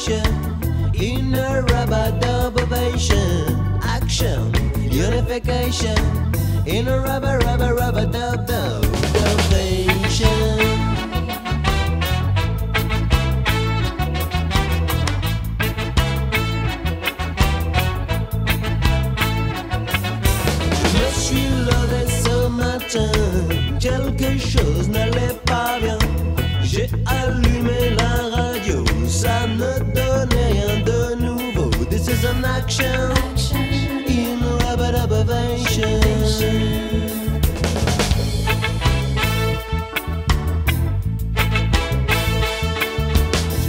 Unification. In a rubber abbreviation. Action. Unification. In a rubber rubber rubber dub dub. Matin, quelque chose n'allait pas bien. Action in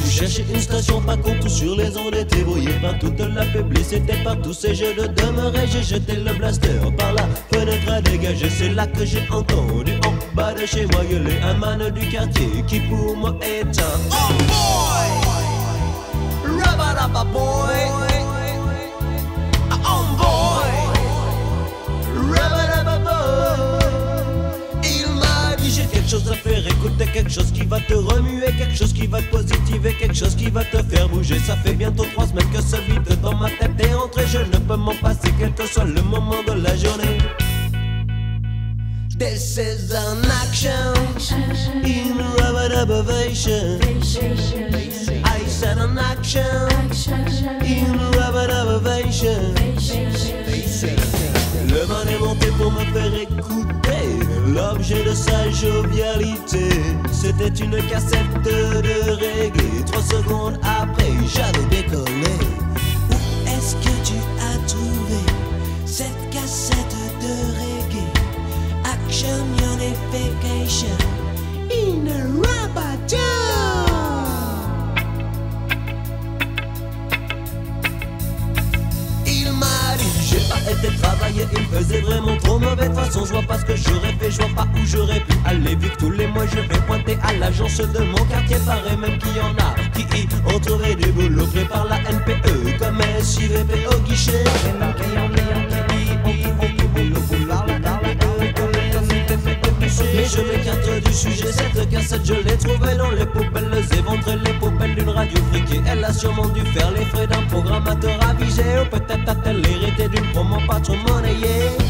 cherchais une station pas contre sur les ondes était brouillé par toute la publicité par tous ces jeux de demeurer j'ai jeté le blaster par la fenêtre à dégager. C'est là que j'ai entendu en bas de chez moi gueuler un man du quartier qui pour moi est un oh boy Rabba boy chose à faire écouter quelque chose qui va te remuer quelque chose qui va te positiver quelque chose qui va te faire bouger. Ça fait bientôt trois semaines que ce vide dans ma tête est entré je ne peux m'en passer quel que soit le moment de la journée. This is an action in abbreviation vision, I said an action in rubber abbreviation pour me faire écouter l'objet de sa jovialité. C'était une cassette de reggae. Trois secondes après, j'avais décollé. Où est-ce que tu as trouvé cette cassette de reggae? Action Unification in il faisait vraiment trop mauvais de façon, je vois pas ce que j'aurais fait, je vois pas où j'aurais pu aller vu que tous les mois je vais pointer à l'agence de mon quartier, paraît même qu'il y en a qui y ont trouvé du boulot par la NPE comme SIVP au guichet. Mais je m'écarte du sujet, cette cassette je l'ai trouvée dans les poubelles éventrées, les poubelles d'une radio friquée. Elle a sûrement dû faire les frais d'un programmateur avisé, ou peut-être a-t-elle hérité d'une promo pas trop yeah.